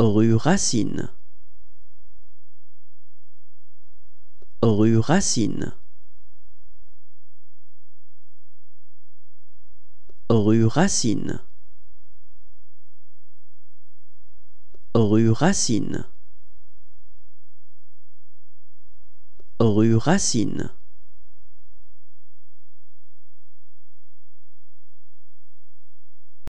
Rue Racine. Rue Racine. Rue Racine. Rue Racine. Rue Racine.